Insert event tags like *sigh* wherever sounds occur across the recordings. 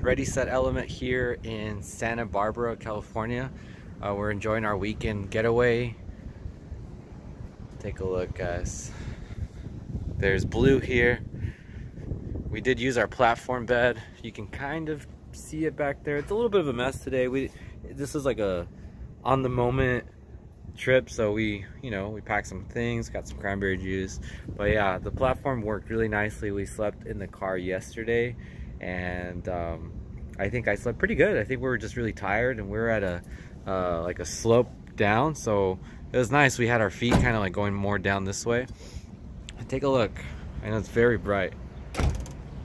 Ready Set Element here in Santa Barbara, California. Uh, we're enjoying our weekend getaway. Take a look, guys. There's blue here. We did use our platform bed. You can kind of see it back there. It's a little bit of a mess today. We This is like a on the moment trip so we you know we packed some things got some cranberry juice but yeah the platform worked really nicely we slept in the car yesterday and um, I think I slept pretty good. I think we were just really tired and we are at a uh, like a slope down. So it was nice. We had our feet kind of like going more down this way. Take a look. I know it's very bright.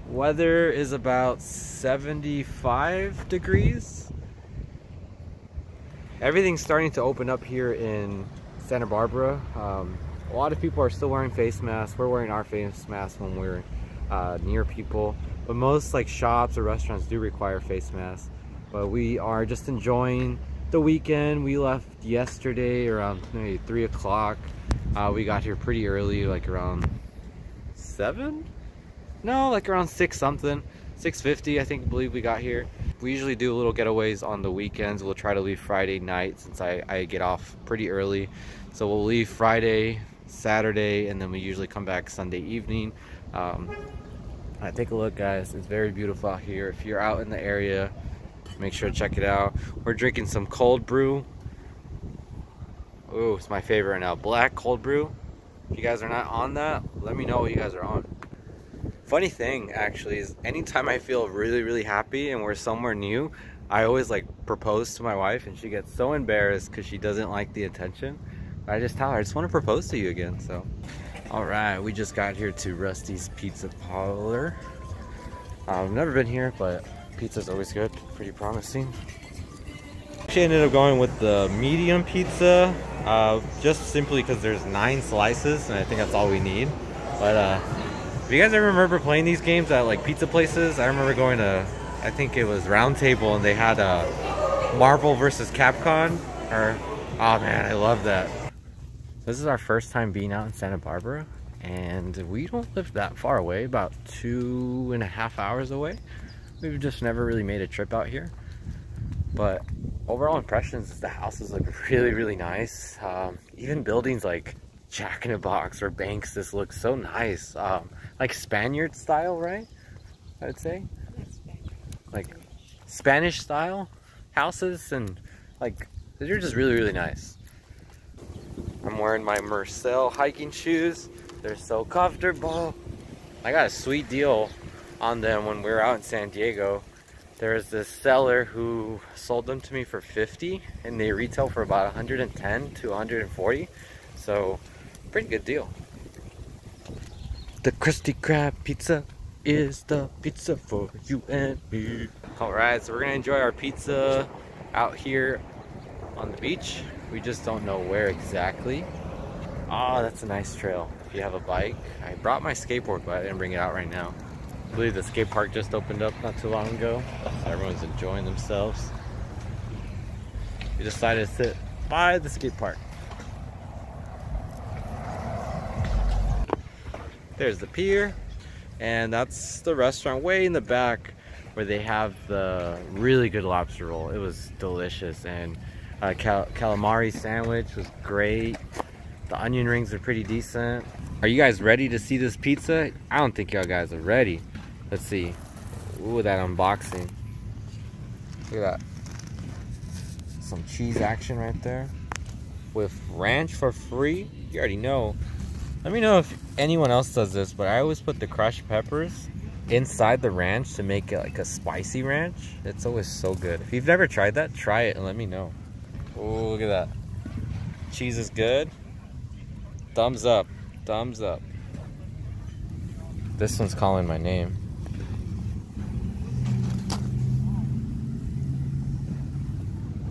Weather is about 75 degrees. Everything's starting to open up here in Santa Barbara. Um, a lot of people are still wearing face masks. We're wearing our face masks when we're uh, near people. But most like shops or restaurants do require face masks. But we are just enjoying the weekend. We left yesterday around maybe 3 o'clock. Uh, we got here pretty early, like around 7? No, like around 6 something. 6.50 I think, believe we got here. We usually do little getaways on the weekends. We'll try to leave Friday night since I, I get off pretty early. So we'll leave Friday, Saturday, and then we usually come back Sunday evening. Um, take a look guys, it's very beautiful out here. If you're out in the area, make sure to check it out. We're drinking some cold brew. Oh, it's my favorite now. Black cold brew. If you guys are not on that, let me know what you guys are on. Funny thing actually is anytime I feel really, really happy and we're somewhere new, I always like propose to my wife and she gets so embarrassed because she doesn't like the attention. I just tell her, I just want to propose to you again, so. All right, we just got here to Rusty's Pizza Parlor. Uh, I've never been here, but pizza's always good, pretty promising. She ended up going with the medium pizza, uh, just simply because there's nine slices, and I think that's all we need. But uh, do you guys ever remember playing these games at like pizza places? I remember going to, I think it was Round Table, and they had a Marvel versus Capcom. Or, oh man, I love that. This is our first time being out in Santa Barbara, and we don't live that far away, about two and a half hours away. We've just never really made a trip out here. But overall impressions is the houses look *laughs* really, really nice. Um, even buildings like Jack in a Box or Banks just look so nice. Um, like Spaniard style, right? I would say. Like Spanish style houses and like they're just really, really nice. Wearing my Merrell hiking shoes. They're so comfortable. I got a sweet deal on them when we were out in San Diego. There's this seller who sold them to me for 50 and they retail for about 110 to 140. So pretty good deal. The Krusty Krab pizza is the pizza for you and me. Alright, so we're gonna enjoy our pizza out here on the beach. We just don't know where exactly. Oh, that's a nice trail. If you have a bike, I brought my skateboard, but I didn't bring it out right now. I believe the skate park just opened up not too long ago. Everyone's enjoying themselves. We decided to sit by the skate park. There's the pier, and that's the restaurant way in the back where they have the really good lobster roll. It was delicious, and uh, cal calamari sandwich was great. The onion rings are pretty decent. Are you guys ready to see this pizza? I don't think y'all guys are ready. Let's see. Ooh, that unboxing. Look at that. Some cheese action right there. With ranch for free. You already know let me know if anyone else does this, but I always put the crushed peppers inside the ranch to make it like a spicy ranch. It's always so good. If you've never tried that, try it and let me know. Oh, look at that. Cheese is good. Thumbs up. Thumbs up. This one's calling my name.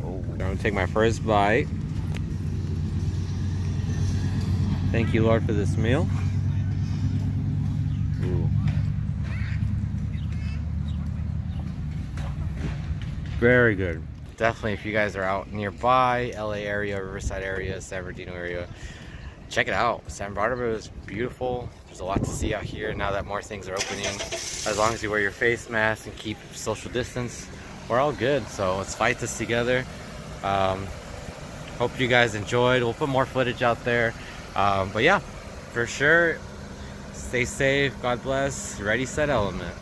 Oh, I'm gonna take my first bite. Thank you, Lord, for this meal. Ooh. Very good. Definitely, if you guys are out nearby, LA area, Riverside area, San Bernardino area, check it out. San Barbara is beautiful. There's a lot to see out here now that more things are opening. As long as you wear your face mask and keep social distance, we're all good. So let's fight this together. Um, hope you guys enjoyed. We'll put more footage out there. Um, but yeah, for sure, stay safe. God bless. Ready, set, element.